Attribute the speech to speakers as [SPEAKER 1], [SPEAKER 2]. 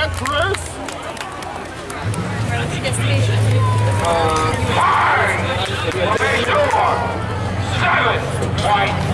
[SPEAKER 1] actress?
[SPEAKER 2] Uh, five, four, seven, white.